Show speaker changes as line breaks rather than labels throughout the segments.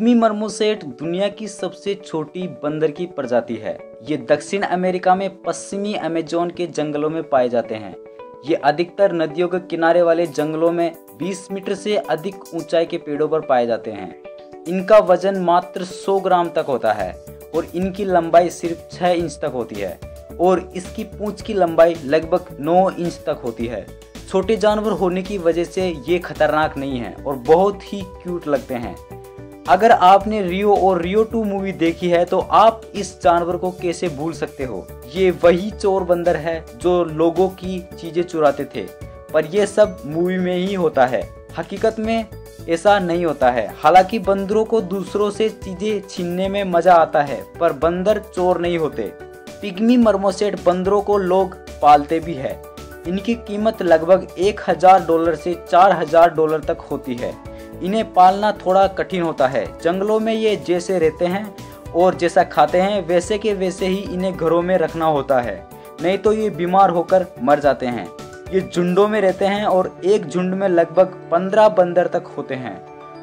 Pygmy marmoset दुनिया की सबसे छोटी बंदर की प्रजाति है। ये दक्षिण अमेरिका में पश्चिमी अमेजोन के जंगलों में पाए जाते हैं। ये अधिकतर नदियों के किनारे वाले जंगलों में 20 मीटर से अधिक ऊंचाई के पेड़ों पर पाए जाते हैं। इनका वज़न मात्र 100 ग्राम तक होता है और इनकी लंबाई सिर्फ़ 6 इंच तक होती है और इसकी पूंछ की लंबाई लगभग 9 इंच तक होती है। छोटे जानवर होने की वजह से ये खतरनाक नहीं है और बहुत ही क्यूट लगते हैं। अगर आपने रियो और रियो टू मूवी देखी है तो आप इस जानवर को कैसे भूल सकते हो? ये वही चोर बंदर है जो लोगों की चीज़ें चुराते थे। पर यह सब मूवी में ही होता है। हकीकत में ऐसा नहीं होता है। हालाँकि बंदरों को दूसरों से चीज़ें छीनने में मज़ा आता है, पर बंदर चोर नहीं होते। पिग्मी मर्मोसेट बंदरों को लोग पालते भी है। इनकी कीमत लगभग एक हज़ार डॉलर से चार हज़ार डॉलर तक होती है। इन्हें पालना थोड़ा कठिन होता है। जंगलों में ये जैसे रहते हैं और जैसा खाते हैं, वैसे के वैसे ही इन्हें घरों में रखना होता है। नहीं तो ये बीमार होकर मर जाते हैं। ये झुंडों में रहते हैं और एक झुंड में लगभग पंद्रह बंदर तक होते हैं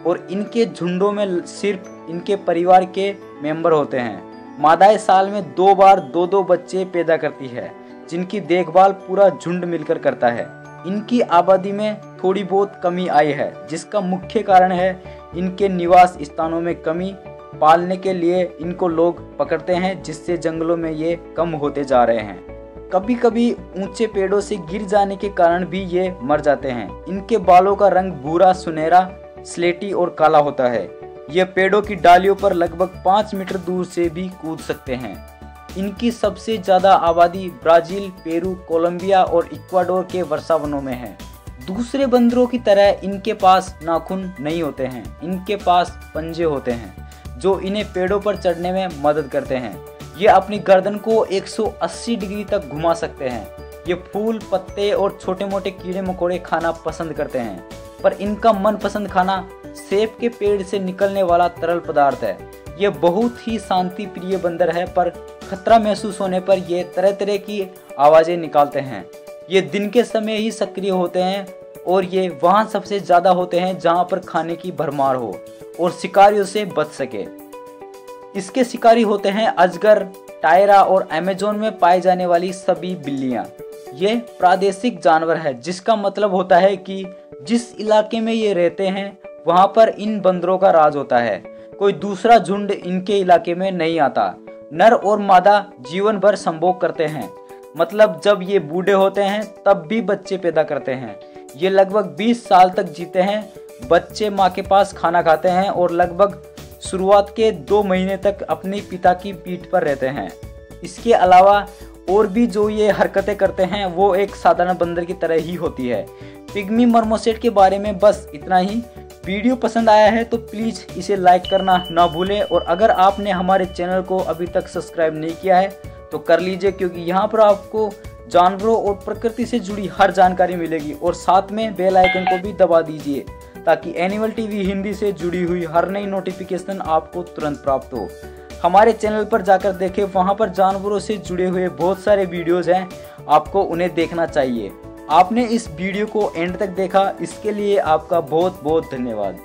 और इनके झुंडों में सिर्फ़ इनके परिवार के मेंबर होते हैं। मादाएँ साल में दो बार दो दो बच्चे पैदा करती है, जिनकी देखभाल पूरा झुंड मिलकर करता है। इनकी आबादी में थोड़ी बहुत कमी आई है, जिसका मुख्य कारण है इनके निवास स्थानों में कमी पालने के लिए इनको लोग पकड़ते हैं, जिससे जंगलों में ये कम होते जा रहे हैं। कभी कभी ऊँचे पेड़ों से गिर जाने के कारण भी ये मर जाते हैं। इनके बालों का रंग भूरा, सुनहरा, स्लेटी और काला होता है। ये पेड़ों की डालियों पर लगभग पाँच मीटर दूर से भी कूद सकते हैं। इनकी सबसे ज़्यादा आबादी ब्राज़ील, पेरू, कोलंबिया और इक्वाडोर के वर्षावनों में है। दूसरे बंदरों की तरह इनके पास नाखून नहीं होते हैं। इनके पास पंजे होते हैं, जो इन्हें पेड़ों पर चढ़ने में मदद करते हैं। ये अपनी गर्दन को 180 डिग्री तक घुमा सकते हैं। ये फूल, पत्ते और छोटे मोटे कीड़े मकोड़े खाना पसंद करते हैं। पर इनका मनपसंद खाना सेब के पेड़ से निकलने वाला तरल पदार्थ है। ये बहुत ही शांति प्रिय बंदर है, पर खतरा महसूस होने पर ये तरह तरह की आवाज़ें निकालते हैं। ये दिन के समय ही सक्रिय होते हैं और ये वहाँ सबसे ज़्यादा होते हैं जहाँ पर खाने की भरमार हो और शिकारियों से बच सके। इसके शिकारी होते हैं अजगर, टायरा और अमेजोन में पाई जाने वाली सभी बिल्लियाँ। ये प्रादेशिक जानवर है, जिसका मतलब होता है कि जिस इलाके में ये रहते हैं, वहाँ पर इन बंदरों का राज होता है। कोई दूसरा झुंड इनके इलाके में नहीं आता। नर और मादा जीवन भर संभोग करते हैं। मतलब जब ये बूढ़े होते हैं, तब भी बच्चे पैदा करते हैं। ये लगभग 20 साल तक जीते हैं, बच्चे माँ के पास खाना खाते हैं और लगभग शुरुआत के दो महीने तक अपने पिता की पीठ पर रहते हैं। इसके अलावा और भी जो ये हरकतें करते हैं, वो एक साधारण बंदर की तरह ही होती है। पिग्मी मर्मोसेट के बारे में बस इतना ही। वीडियो पसंद आया है तो प्लीज़ इसे लाइक करना ना भूलें और अगर आपने हमारे चैनल को अभी तक सब्सक्राइब नहीं किया है तो कर लीजिए क्योंकि यहाँ पर आपको जानवरों और प्रकृति से जुड़ी हर जानकारी मिलेगी और साथ में बेल आइकन को भी दबा दीजिए ताकि एनिमल टीवी हिंदी से जुड़ी हुई हर नई नोटिफिकेशन आपको तुरंत प्राप्त हो। हमारे चैनल पर जाकर देखें, वहाँ पर जानवरों से जुड़े हुए बहुत सारे वीडियोज़ हैं, आपको उन्हें देखना चाहिए। आपने इस वीडियो को एंड तक देखा। इसके लिए आपका बहुत बहुत धन्यवाद।